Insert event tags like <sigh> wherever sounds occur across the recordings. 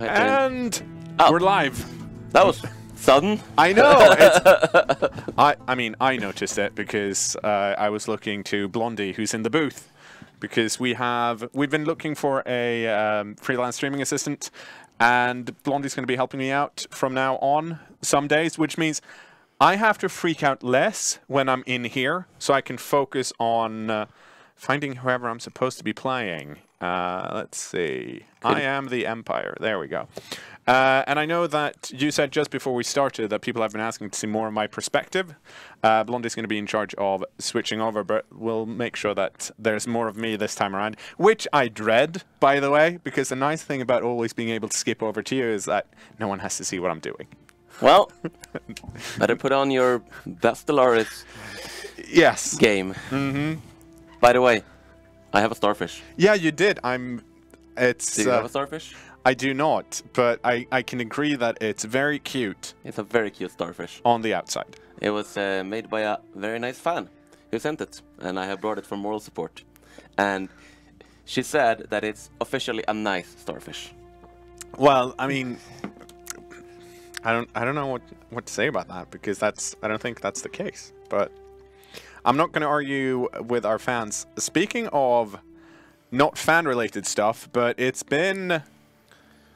And Oh. we're live. That was sudden. <laughs> I know. <laughs> I I mean I noticed it because uh, I was looking to Blondie, who's in the booth, because we have we've been looking for a um, freelance streaming assistant, and Blondie's going to be helping me out from now on some days, which means I have to freak out less when I'm in here, so I can focus on uh, finding whoever I'm supposed to be playing. Uh, let's see. I am the Empire. There we go. Uh, and I know that you said just before we started that people have been asking to see more of my perspective. Uh, Blondie's going to be in charge of switching over, but we'll make sure that there's more of me this time around, which I dread, by the way, because the nice thing about always being able to skip over to you is that no one has to see what I'm doing. Well, <laughs> better put on your best Stellaris Yes. game. Mm-hmm. By the way, I have a starfish. Yeah, you did. I'm. It's. Do you uh, have a starfish? I do not, but I, I can agree that it's very cute It's a very cute starfish. on the outside. It was uh, made by a very nice fan who sent it, and I have brought it for moral support. And she said that it's officially a nice starfish. Well, I mean, I don't I don't know what what to say about that because that's I don't think that's the case. But I'm not going to argue with our fans. Speaking of not fan related stuff, but it's been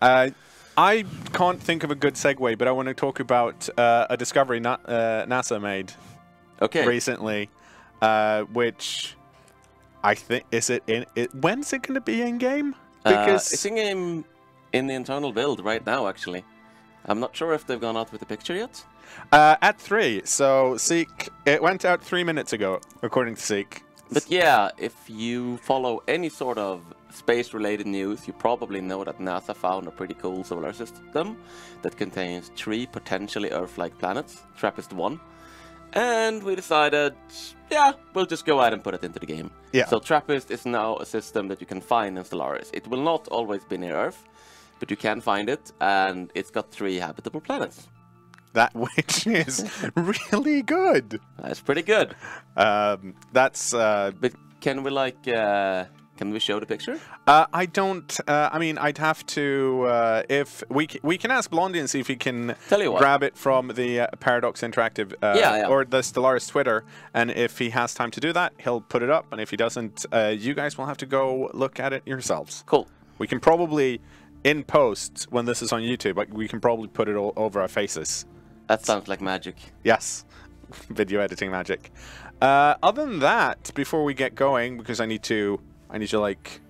uh, I can't think of a good segue, but I want to talk about uh, a discovery Na- uh, NASA made Okay. recently, uh, which I think is it in it. When's it going to be in game? Uh, it's in game in the internal build right now, actually. I'm not sure if they've gone out with the picture yet. Uh, at three. So Seek, it went out three minutes ago, according to Seek. But yeah, if you follow any sort of space-related news, you probably know that NASA found a pretty cool solar system that contains three potentially Earth-like planets, TRAPPIST-1. And we decided, yeah, we'll just go ahead and put it into the game. Yeah. So TRAPPIST is now a system that you can find in Stellaris. It will not always be near Earth, but you can find it, and it's got three habitable planets. That <laughs> which is really good. That's pretty good. Um, that's. Uh, But can we like, uh, can we show the picture? uh, I don't. Uh, I mean, I'd have to. Uh, if we c- we can ask Blondie and see if he can Tell you what. grab it from the uh, Paradox Interactive uh, Yeah, yeah. or the Stellaris Twitter, and if he has time to do that, he'll put it up. And if he doesn't, uh, you guys will have to go look at it yourselves. Cool. We can probably, in post when this is on YouTube, like, we can probably put it all over our faces. That sounds like magic. Yes, <laughs> video editing magic. Uh, other than that, before we get going, because I need to, I need to like,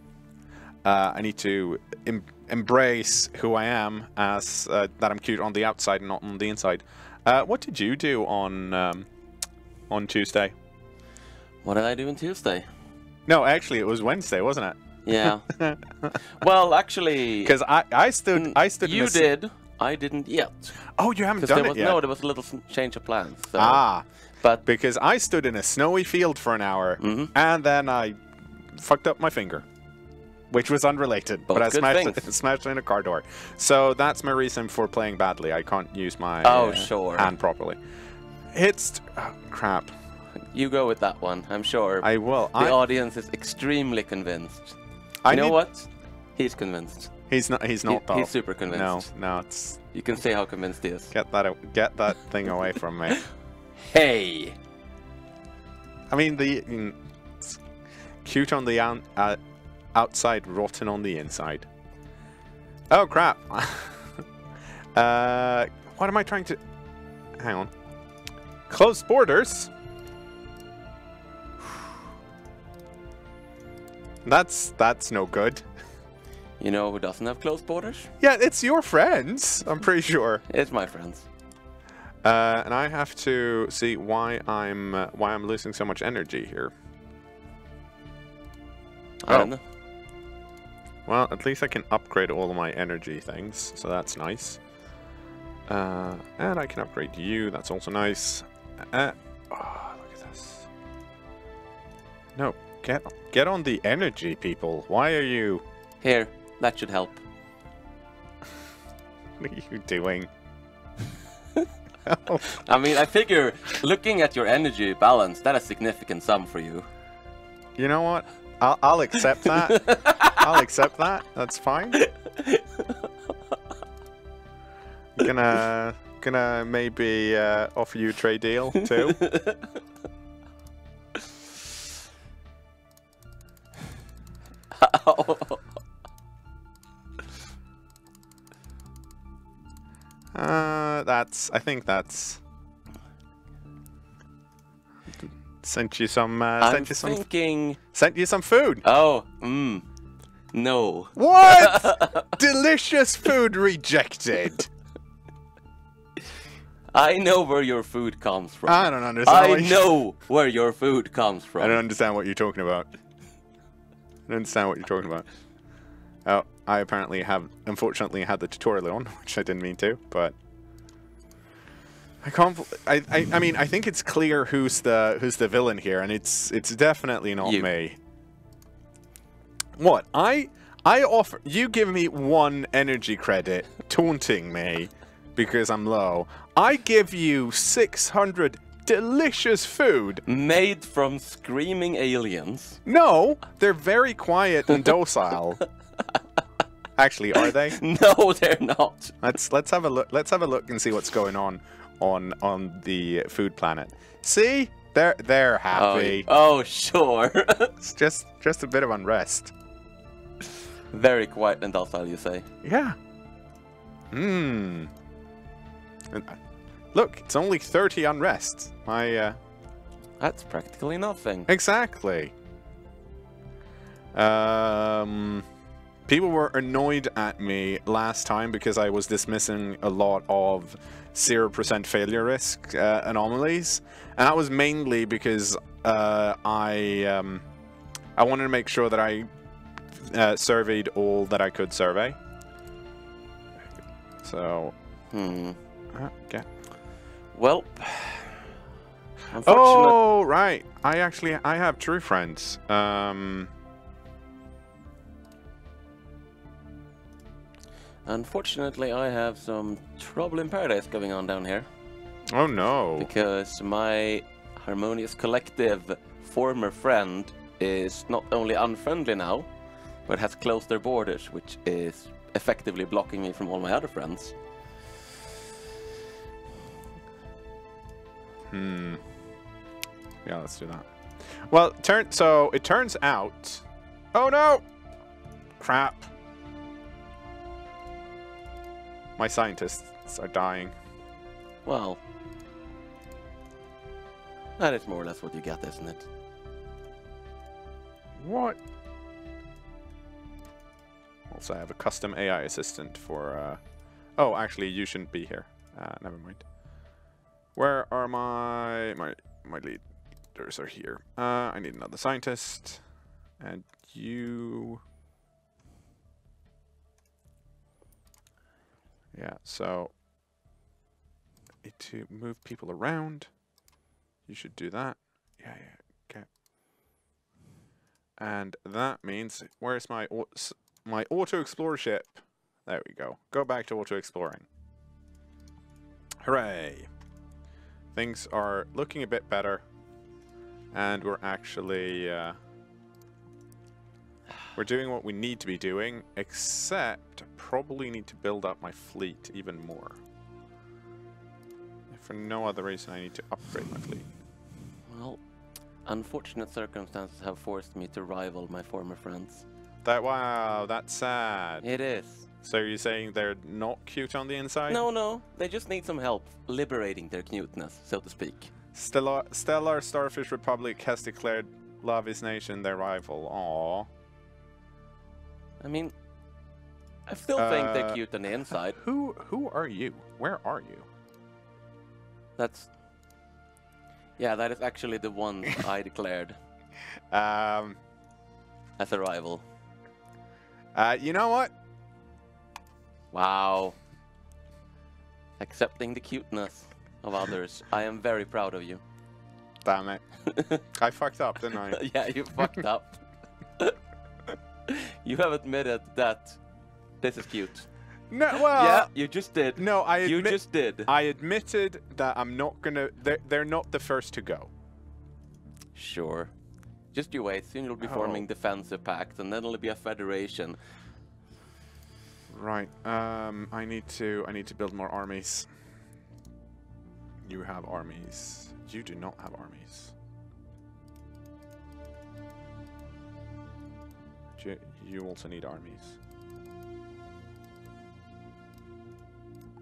uh, I need to em- embrace who I am as uh, that I'm cute on the outside and not on the inside. Uh, what did you do on um, on Tuesday? What did I do on Tuesday? No, actually, it was Wednesday, wasn't it? Yeah. <laughs> well, actually, <laughs> Because I, I stood, I stood. you did. I didn't yet. Oh, you haven't done there it was yet. no, there was a little change of plans. So. ah, But because I stood in a snowy field for an hour, Mhm. and then I fucked up my finger, which was unrelated. Both but I smashed it, <laughs> smashed it in a car door. So that's my reason for playing badly. I can't use my Oh, uh, sure. hand properly. It's oh, crap. you go with that one. I'm sure I will. the I, audience is extremely convinced. I you know need- what? He's convinced. He's not. He's He- not. though. he's super convinced. No, no. It's You can see how convinced he is. get that. Get that thing away from me. <laughs> Hey! I mean, the mm, it's cute on the out, uh, outside, rotten on the inside. Oh crap! <laughs> uh, what am I trying to? Hang on. Close borders. <sighs> That's that's no good. You know who doesn't have close borders? Yeah, it's your friends. I'm pretty sure. <laughs> It's my friends. Uh, and I have to see why I'm uh, why I'm losing so much energy here. I Oh. don't know. Well, at least I can upgrade all of my energy things, so that's nice. Uh, and I can upgrade you, that's also nice. Uh, oh, look at this. No, get get on the energy, people. Why are you... Here, that should help. <laughs> What are you doing? oh, <laughs> <laughs> I mean, I figure looking at your energy balance, that is a significant sum for you. you know what? I'll, I'll accept that. I'll accept that. That's fine. gonna gonna maybe uh, offer you a trade deal too. Uh, that's. I think that's. Sent you some. Uh, I'm sent you some. thinking. Sent you some food. Oh, mm. No. What? <laughs> Delicious food rejected. I know where your food comes from. I don't understand. I you- know where your food comes from. I don't understand what you're talking about. I don't understand what you're talking about. Oh, I apparently have, unfortunately, had the tutorial on, <laughs> which I didn't mean to, but I can't. I, I, I mean, I think it's clear who's the who's the villain here, and it's it's definitely not You. me. What I I offer you give me one energy credit, taunting me because I'm low. I give you 600 delicious food Made from screaming aliens. no, they're very quiet and docile. <laughs> Actually, are they? <laughs> No, they're not. Let's let's have a look. Let's have a look and see what's going on on on the food planet. See, they're they're Oh, happy. oh, sure. <laughs> It's just just a bit of unrest. Very quiet and docile, you say. Yeah. Hmm. And, uh, Look, it's only thirty unrest. My uh, That's practically nothing. Exactly. Um, people were annoyed at me last time because I was dismissing a lot of 0% failure risk uh, anomalies. And that was mainly because uh, I, um, I wanted to make sure that I uh, surveyed all that I could survey. So, Hmm. uh, okay. Well, <sighs> unfortunately, Oh, right. I actually I have true friends. Um, unfortunately, I have some trouble in paradise going on down here oh no. because my harmonious collective former friend is not only unfriendly now, but has closed their borders, which is effectively blocking me from all my other friends. Hmm. Yeah, let's do that. Well, turn so it turns out. Oh no! Crap. My scientists are dying. Well, that is more or less what you get, isn't it? What? Also, I have a custom AI assistant for. Uh... Oh, actually, you shouldn't be here. Uh, never mind. Where are my my my leaders? Are here. Uh, I need another scientist, and you. Yeah. So. To move people around. You should do that. Yeah. Yeah. Okay. And that means, where's my my auto explorer ship? There we go. Go back to auto exploring. Hooray! Things are looking a bit better, and we're actually uh, we're doing what we need to be doing. Except, probably need to build up my fleet even more. If for no other reason, I need to upgrade my fleet. Well, unfortunate circumstances have forced me to rival my former friends. That wow, that's sad. It is. So you're saying they're not cute on the inside? No, no, they just need some help liberating their cuteness, so to speak. Stellar, Stellar Starfish Republic has declared Lavis Nation their rival. Aww. I mean, I still think they're Uh, cute on the inside. Who who are you? Where are you? That's. Yeah, that is actually the one I <laughs> declared Um, as a rival. uh, you know what? Wow. Accepting the cuteness of others. I am very proud of you. Damn it. <laughs> I fucked up, didn't I? <laughs> yeah, you fucked up. You have admitted that this is cute. No, well, yeah, you just did. no, I you just did. I admitted that I'm not gonna. They're, they're not the first to go. Sure. Just you wait. Soon you'll be Oh. forming defensive pacts, and then it'll be a federation. Right. Um, I need to. I need to build more armies. You have armies. You do not have armies. You, also need armies.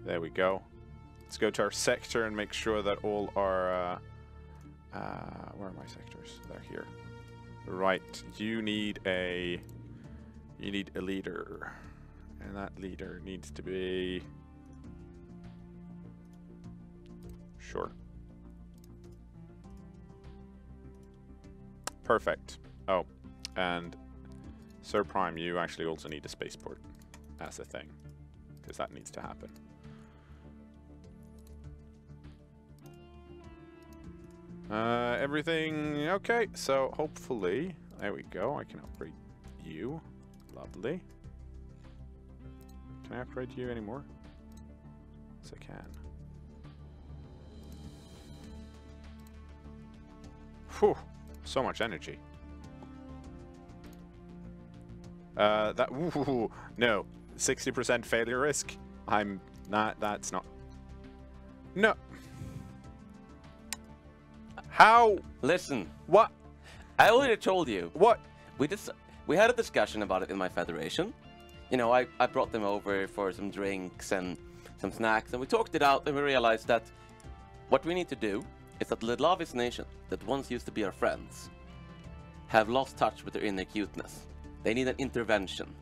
There we go. Let's go to our sector and make sure that all our... Uh, uh, where are my sectors? They're here. Right. You need a... You need a leader. And that leader needs to be... Sure. Perfect. Oh, and Sir Prime, you actually also need a spaceport as a thing, because that needs to happen. Uh, everything okay, so hopefully, there we go, I can upgrade you. Lovely. Can I upgrade you anymore? Yes, I can. Whew, so much energy. Uh, that, ooh, no, 60% failure risk. I'm not, that's not. No. How? Listen, What? I already told you. What? We just we had a discussion about it in my federation. You know, I, I brought them over for some drinks and some snacks, and we talked it out, and we realized that what we need to do is that the Lavis nation, that once used to be our friends, have lost touch with their inner cuteness. They need an intervention.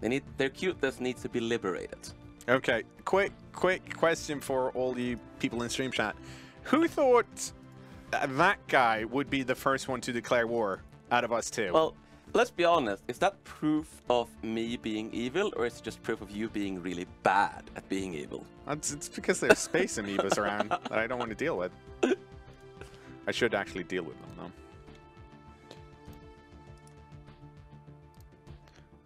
They need their cuteness needs to be liberated. Okay, quick, quick question for all you people in stream chat. Who thought that guy would be the first one to declare war out of us two? Well, let's be honest. Is that proof of me being evil, or is it just proof of you being really bad at being evil? It's, it's because there's space amoebas around that I don't want to deal with. I should actually deal with them, though.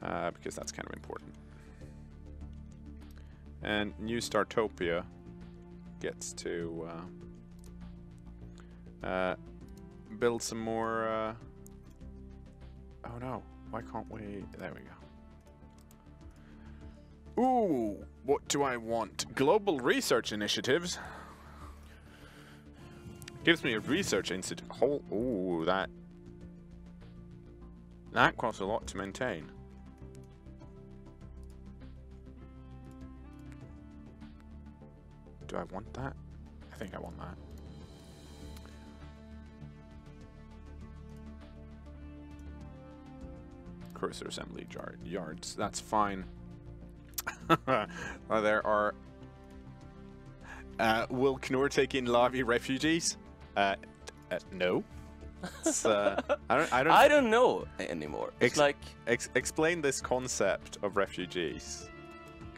Uh, because that's kind of important. And New Startopia gets to uh, uh, build some more... Uh... Oh no, why can't we... There we go. Ooh, what do I want? Global research initiatives. Gives me a research institute. Oh, Ooh, that. That costs a lot to maintain. Do I want that? I think I want that. Cruiser assembly yard yards. That's fine. <laughs> There are. Uh, will Knorr take in Lavi refugees? Uh, uh no. Uh, I don't. I don't. <laughs> I don't know anymore. It's like Ex- explain this concept of refugees,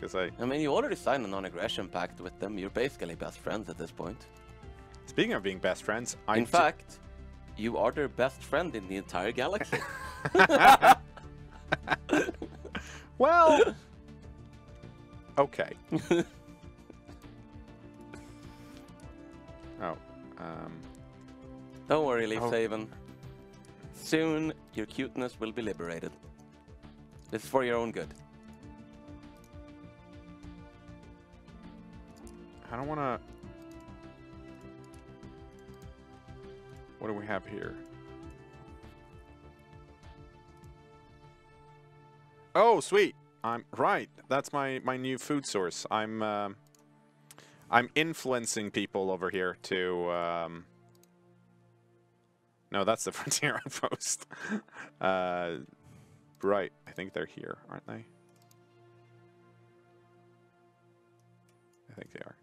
because I. I mean, you already signed a non-aggression pact with them. You're basically best friends at this point. Speaking of being best friends, I. In fact, you are their best friend in the entire galaxy. <laughs> <laughs> well. Okay. <laughs> oh. Um. Don't worry, Leaf Oh. Haven. Soon, your cuteness will be liberated. This is for your own good. I don't want to. What do we have here? Oh, sweet! I'm right. That's my my new food source. I'm um, I'm influencing people over here to. Um, no, that's the <laughs> frontier outpost. <laughs> uh, right. I think they're here, aren't they? I think they are.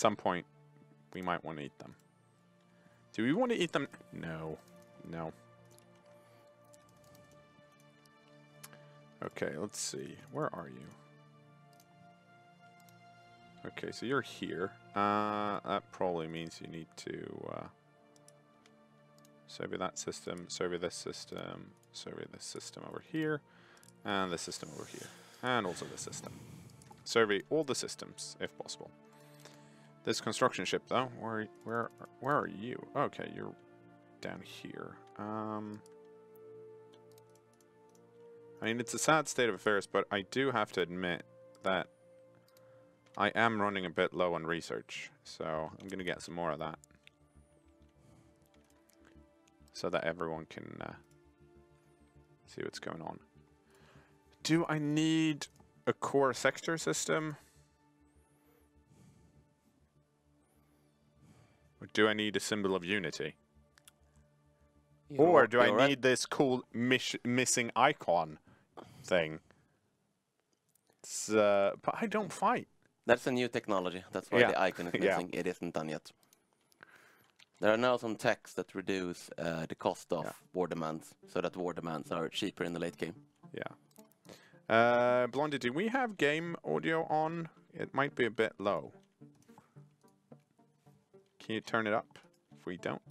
At some point, we might want to eat them. Do we want to eat them? No. No. Okay, let's see. Where are you? Okay, so you're here. Uh, that probably means you need to uh, survey that system, survey this system, survey this system over here, and this system over here, and also this system. Survey all the systems, if possible. This construction ship, though, where where where are you? Okay, you're down here. Um, I mean, it's a sad state of affairs, but I do have to admit that I am running a bit low on research, so I'm going to get some more of that. So that everyone can uh, see what's going on. Do I need a core sector system? Do I need a symbol of unity? You're Or do I need this cool missing icon thing? It's, uh, but I don't fight. That's a new technology. That's why Yeah. the icon is <laughs> Yeah. missing. It isn't done yet. There are now some techs that reduce uh, the cost of Yeah. war demands, so that war demands are cheaper in the late game. Yeah. Uh, Blondie, do we have game audio on? It might be a bit low. Can you turn it up? If we don't.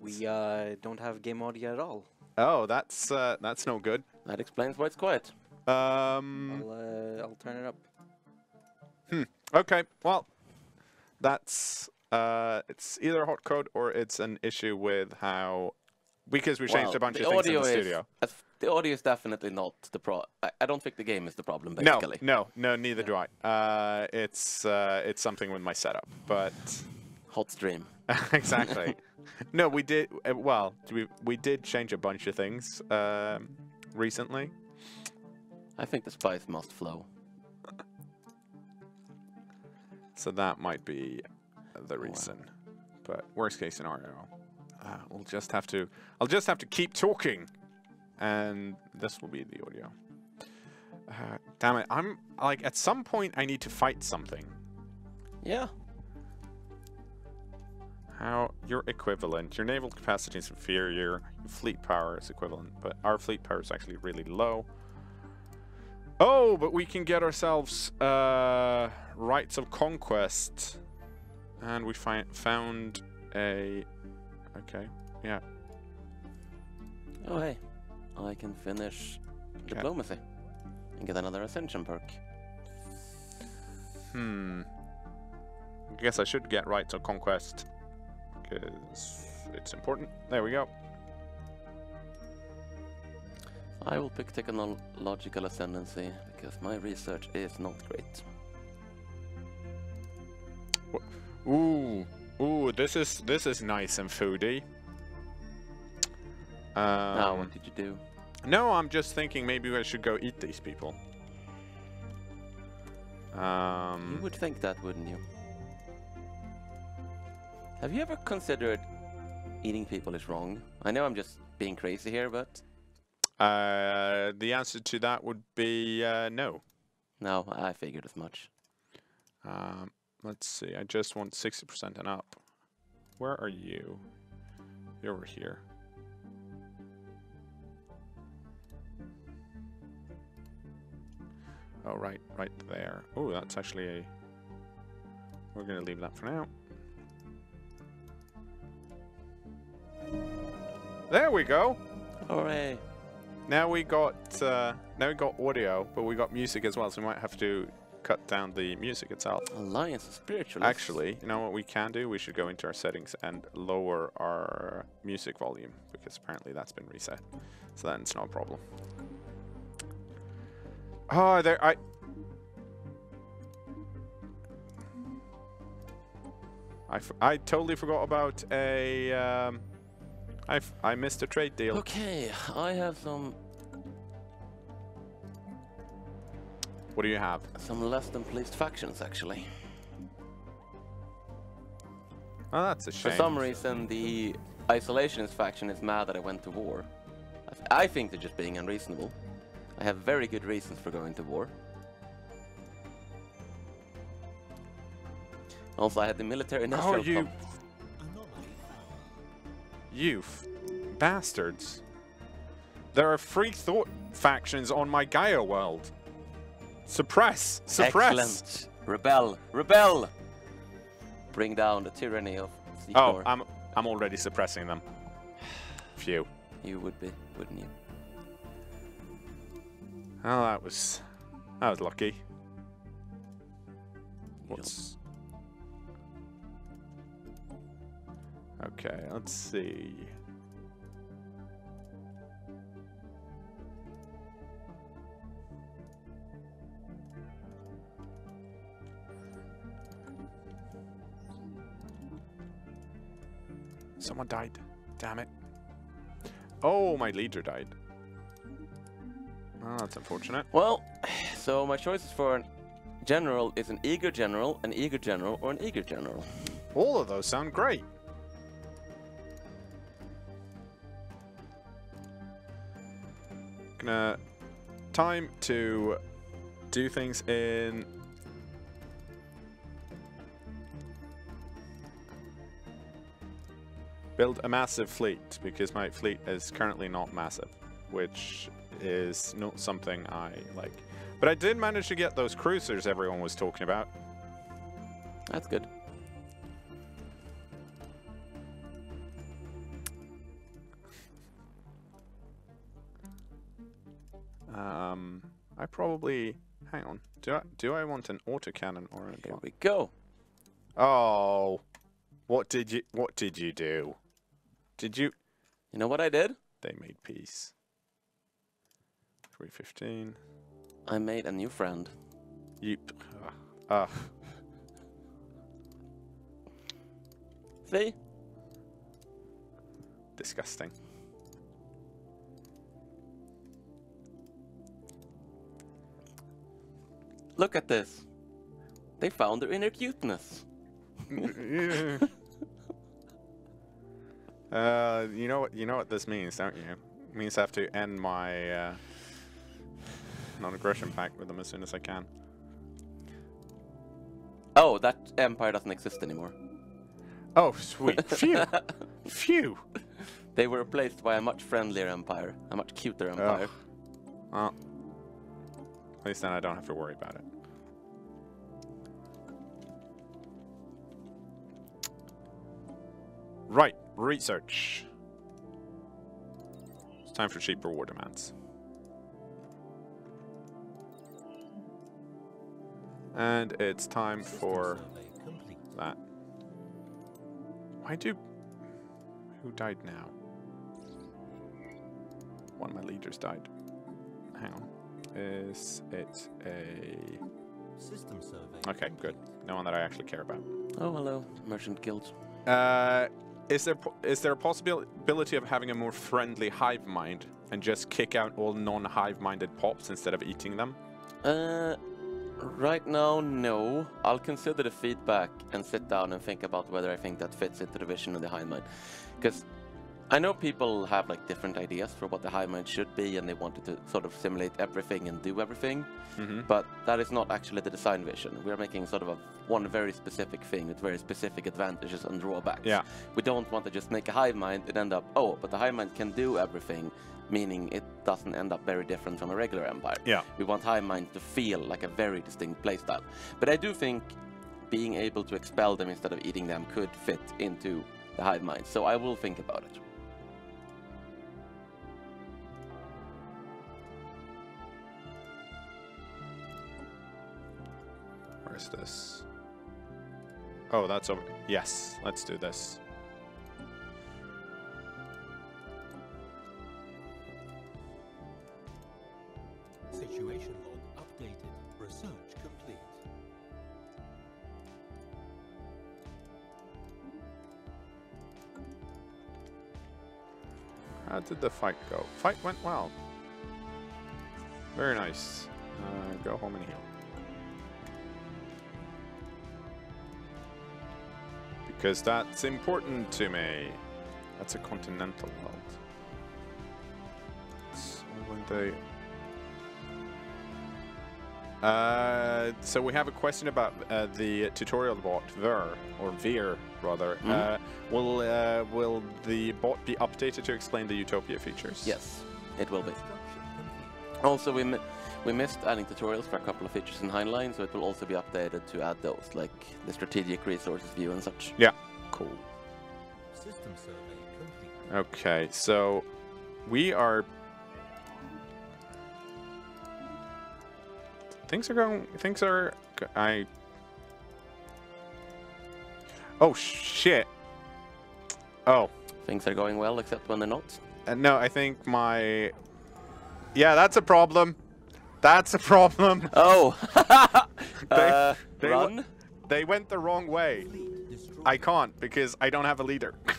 We uh, don't have game audio at all. Oh, that's uh, that's no good. That explains why it's quiet. Um, I'll, uh, I'll turn it up. Hmm. Okay, well, that's uh, it's either a hot code or it's an issue with how because we changed Well, a bunch of things in the audio is- studio. The audio is definitely not the pro. I, I don't think the game is the problem. No, Basically, no, no, neither do I. Uh, it's uh, it's something with my setup, but hot stream. <laughs> exactly. <laughs> no, we did. Uh, well, we we did change a bunch of things um, recently. I think the spice must flow. So that might be the reason. But worst case scenario, uh, we'll just have to. I'll just have to keep talking, and this will be the audio. Uh, damn it! I'm like at some point I need to fight something. Yeah, How your equivalent? Your naval capacity is inferior. Your fleet power is equivalent, but our fleet power is actually really low. Oh, but we can get ourselves uh, rights of conquest, and we find found a. Okay, yeah. Oh hey, I can finish diplomacy and get another ascension perk. Hmm. I guess I should get rights of conquest because it's important. There we go. I will pick technological ascendancy because my research is not great. Ooh, ooh, this is this is nice and foody. Um, now, what did you do? no, I'm just thinking maybe I should go eat these people. Um, You would think that, wouldn't you? Have you ever considered eating people is wrong? I know I'm just being crazy here, but uh, the answer to that would be uh, no. no, I figured as much. Um, let's see. I just want 60% and up. Where are you? You're over here. Oh, right, right there. Oh, that's actually a... We're going to leave that for now. There we go. Hooray! Now we got uh, now we got audio, but we got music as well, so we might have to cut down the music itself. Alliance of Spiritualists. Actually, you know what we can do? We should go into our settings and lower our music volume because apparently that's been reset. So then it's no problem. Oh, there I. I, f- I totally forgot about a. Um, I, f- I missed a trade deal. Okay, I have some What do you have? some less than pleased factions actually. Oh, that's a shame. For some reason, the isolationist faction is mad that I went to war. I, th- I think they're just being unreasonable. I have very good reasons for going to war. Also, I had the military Oh, industrial you, com- you f- bastards! There are free thought factions on my Gaia world. Suppress! Suppress! Excellent. Rebel! Rebel! Bring down the tyranny of Oh, Secor. I'm I'm already suppressing them. <sighs> Phew. you would be, wouldn't you? Oh, that was that was lucky. What's okay? Let's see. Someone died. Damn it. Oh, my leader died. Oh, that's unfortunate. Well, <sighs> so my choices for an general is an eager general, an eager general, or an eager general. All of those sound great. Gonna time to do things in build a massive fleet because my fleet is currently not massive, which is not something I like. But I did manage to get those cruisers everyone was talking about. That's good. Um, I probably hang on. Do I do I want an autocannon or a Here we go. Oh, what did you what did you do? Did you? You know what I did? They made peace. Three fifteen. I made a new friend. You. Ah. See? disgusting. Look at this. They found their inner cuteness. <laughs> uh, you know what? You know what this means, don't you? It means I have to end my uh, non-aggression pact with them as soon as I can. Oh, that empire doesn't exist anymore. Oh, sweet. <laughs> Phew. Phew. They were replaced by a much friendlier empire, a much cuter empire. Well, at least then I don't have to worry about it. Right, research. It's time for cheap reward demands. And it's time for that. Why do... Who died now? One of my leaders died. Hang on. Is it a... System survey. Okay, good. No one that I actually care about. Oh, hello, merchant guild. Uh, is there po- is there a possibility of having a more friendly hive mind and just kick out all non-hive minded pops instead of eating them? Uh, right now, no. I'll consider the feedback and sit down and think about whether I think that fits into the vision of the hive mind. Because I know people have like different ideas for what the hive mind should be, and they wanted to sort of simulate everything and do everything. Mm-hmm. But that is not actually the design vision. We're making sort of a one very specific thing with very specific advantages and drawbacks. Yeah. We don't want to just make a hive mind and end up, oh, but the hive mind can do everything, meaning it doesn't end up very different from a regular empire. Yeah. We want hive mind to feel like a very distinct playstyle. But I do think being able to expel them instead of eating them could fit into the hive mind. So I will think about it. Where's this? Oh, that's over. Yes, let's do this. Situation log updated. Research complete. How did the fight go? Fight went well. Very nice. Uh, go home and heal. Because that's important to me. That's a continental world. So when they... Uh, so we have a question about uh, the tutorial bot Ver or Veer rather. Mhm. Uh, will uh, will the bot be updated to explain the Utopia features? Yes, it will be. Also, we, mi- we missed adding tutorials for a couple of features in Heinlein, so it will also be updated to add those, like the strategic resources view and such. Yeah. Cool. System survey complete. Okay, so we are. Things are going. Things are. I. Oh shit. Oh Things are going well, except when they're not. uh, no, I think my. Yeah, that's a problem. That's a problem. <laughs> Oh! <laughs> They- uh, they run? They went the wrong way. I can't because I don't have a leader. <laughs>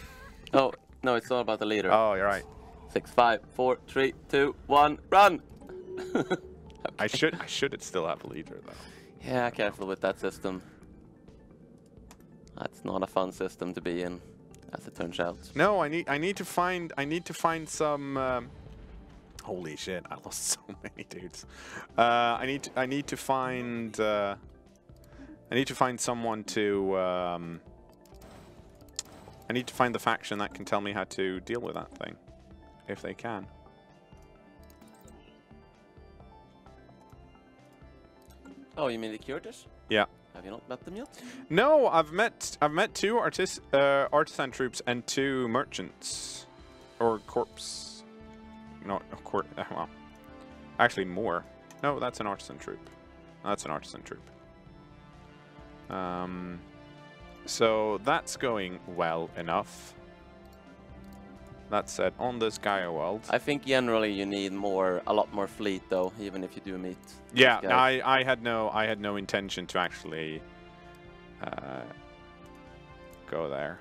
Oh, no, it's all about the leader. Oh, you're right. Six, five, four, three, two, one, run! <laughs> I should I should still have a leader though. Yeah, careful with that system. That's not a fun system to be in, as it turns out. No, I need I need to find I need to find some. Um, holy shit! I lost <laughs> so many dudes. Uh, I need to, I need to find uh, I need to find someone to. Um, I need to find the faction that can tell me how to deal with that thing, if they can. Oh, you mean the curators? Yeah. Have you not met them yet? No, I've met I've met two artis uh, artisan troupes and two merchants, or corpse. No, of course. <laughs> Well, actually more. No, that's an artisan troupe. That's an artisan troupe. Um, so that's going well enough. That said, on this Gaia world, I think generally you need more, a lot more fleet though, even if you do meet. yeah. I I had no I had no intention to actually uh, go there.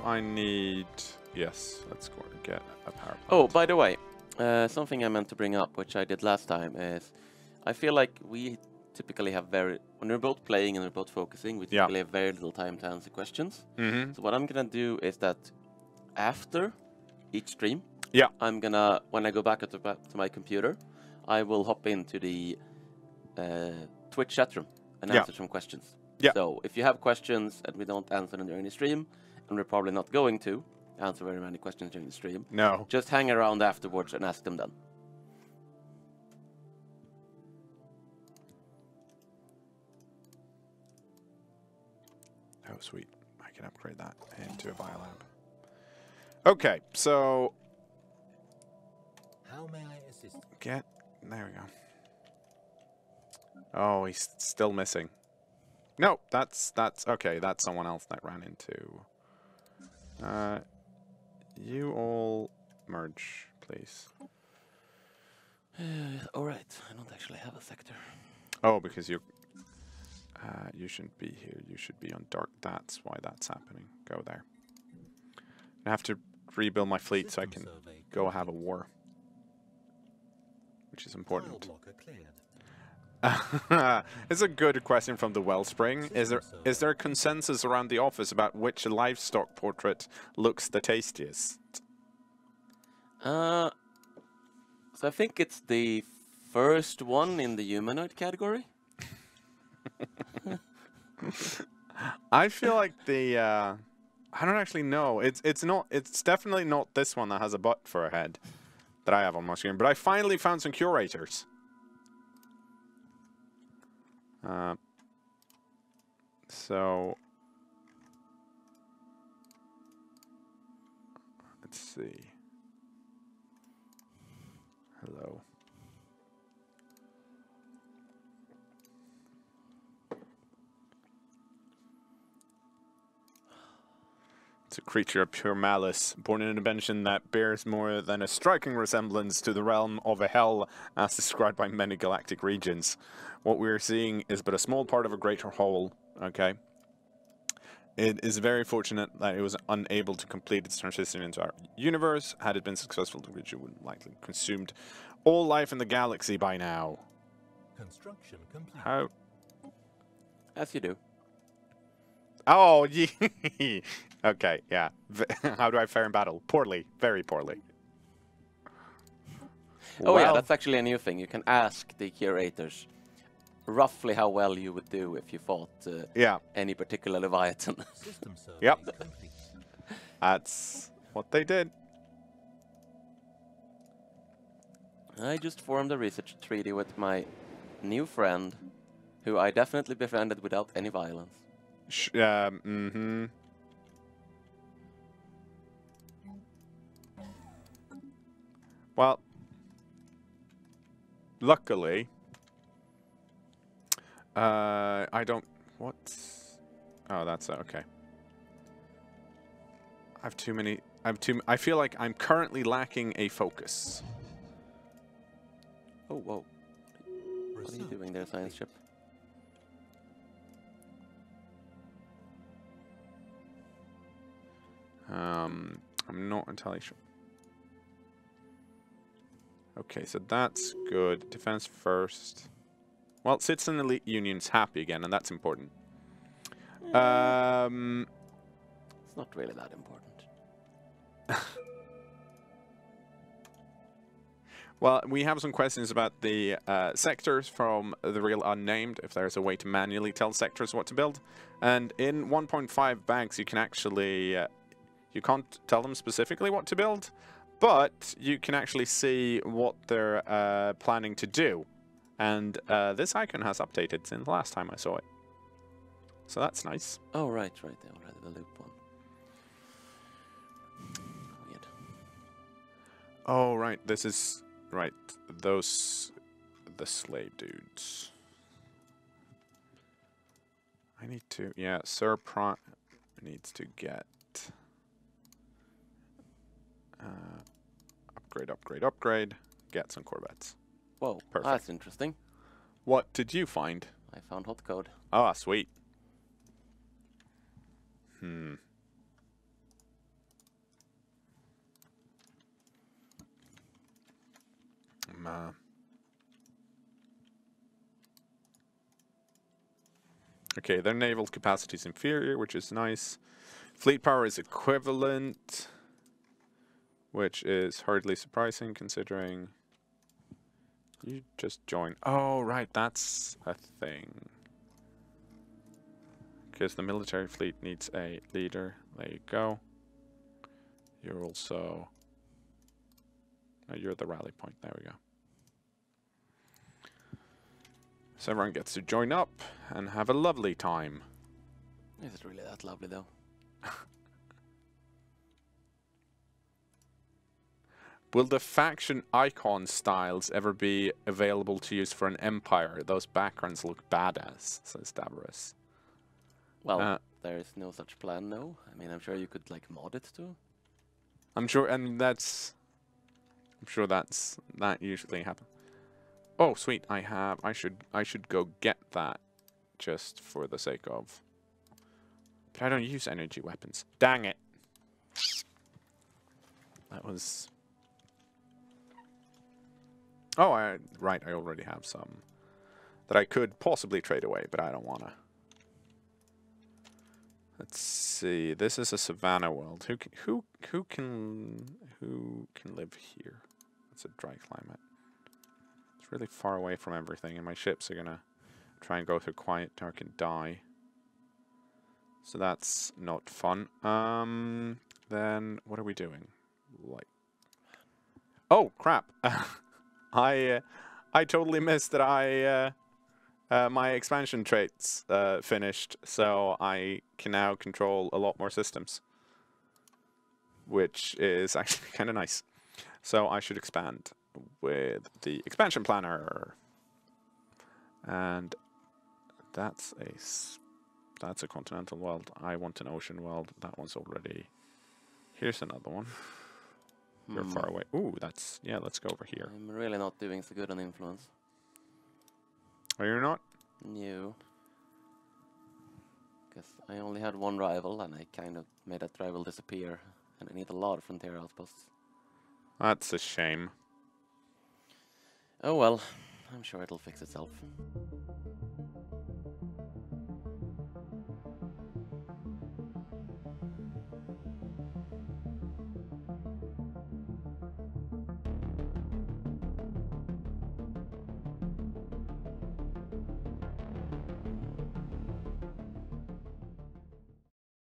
Do I need? Yes. Let's go and get a power plant. Oh, by the way, uh, something I meant to bring up, which I did last time, is I feel like we typically have very, when we're both playing and we're both focusing, we Yeah. typically have very little time to answer questions. Mm-hmm. So what I'm gonna do is that after each stream, Yeah. I'm gonna when I go back to, to my computer, I will hop into the uh, Twitch chat room and Yeah. answer some questions. Yeah. So if you have questions and we don't answer them during the stream, and we're probably not going to answer very many questions during the stream, No. just hang around afterwards and ask them then. Oh, sweet. I can upgrade that into a biolab. Okay, so How may I assist? get there we go. Oh, he's still missing. No, that's that's okay. That's someone else that ran into. Uh, you all merge, please. <sighs> All right, I don't actually have a sector. Oh, because you uh, you shouldn't be here. You should be on dark. That's why that's happening. Go there. I have to rebuild my fleet so I can survey go have a war, which is Tile important. <laughs> it's a good question from the Wellspring. Is there is there consensus around the office about which livestock portrait looks the tastiest? Uh, so I think it's the first one in the humanoid category. <laughs> I feel like the uh, I don't actually know. It's it's not it's definitely not this one that has a butt for a head that I have on my screen. But I finally found some curators. Uh, so let's see. Hello. It's a creature of pure malice, born in a dimension that bears more than a striking resemblance to the realm of a hell as described by many galactic regions. What we are seeing is but a small part of a greater whole, okay? It is very fortunate that it was unable to complete its transition into our universe. Had it been successful, the creature would have likely have consumed all life in the galaxy by now. Construction complete. How As you do. Oh, <laughs> yee. okay, yeah. <laughs> How do I fare in battle? Poorly, very poorly. Oh yeah, that's actually a new thing. You can ask the curators roughly how well you would do if you fought uh, yeah. any particular Leviathan. System <laughs> Yep. That's what they did. I just formed a research treaty with my new friend, who I definitely befriended without any violence. Sh- um, mm-hmm. Well, luckily, uh, I don't. What? Oh, that's uh, okay. I have too many. I have too. I feel like I'm currently lacking a focus. Oh, whoa. What are you doing there, science ship? Um, I'm not entirely sure. Okay, so that's good. Defense first. Well, Citizen Elite Union's happy again, and that's important. Um, It's not really that important. <laughs> well, we have some questions about the uh, sectors from the real unnamed, if there's a way to manually tell sectors what to build. And in 1.5 banks, you can actually, uh, you can't tell them specifically what to build, but you can actually see what they're uh, planning to do. And uh, this icon has updated since the last time I saw it. So that's nice. Oh, right, right. They already the loop one. Weird. Oh, right. This is right. Those the slave dudes. I need to. Yeah, Sir Prime needs to get uh, upgrade, upgrade, upgrade. Get some Corvettes. Whoa, Perfect. that's interesting. What did you find? I found hot code. Ah, sweet. Hmm. Uh, Okay, their naval capacity is inferior, which is nice. Fleet power is equivalent, which is hardly surprising considering you just join. Oh, right, that's a thing. Because the military fleet needs a leader. There you go. You're also. No, you're at the rally point. There we go. So everyone gets to join up and have a lovely time. Is it really that lovely though? <laughs> Will the faction icon styles ever be available to use for an empire? Those backgrounds look badass, says Davros. Well, Uh, there is no such plan, no. I mean, I'm sure you could like mod it too. I'm sure, and that's. I'm sure that's that usually happens. Oh, sweet! I have. I should. I should go get that, just for the sake of. But I don't use energy weapons. Dang it! That was. Oh, I right. I already have some that I could possibly trade away, but I don't wanna. Let's see. This is a savannah world. Who can, who who can who can live here? It's a dry climate. It's really far away from everything, and my ships are gonna try and go through quiet dark and die. So that's not fun. Um, then what are we doing? Like, oh crap! <laughs> I uh, I totally missed that I. Uh, uh, my expansion traits finished, so I can now control a lot more systems, which is actually <laughs> kind of nice. So I should expand with the expansion planner, and that's a that's a continental world. I want an ocean world. That one's already. Here's another one. You're far Hmm. away. Ooh, that's yeah. Let's go over here. I'm really not doing so good on influence. Are you not? No. Because I only had one rival and I kind of made that rival disappear. And I need a lot of frontier outposts. That's a shame. Oh well, I'm sure it'll fix itself.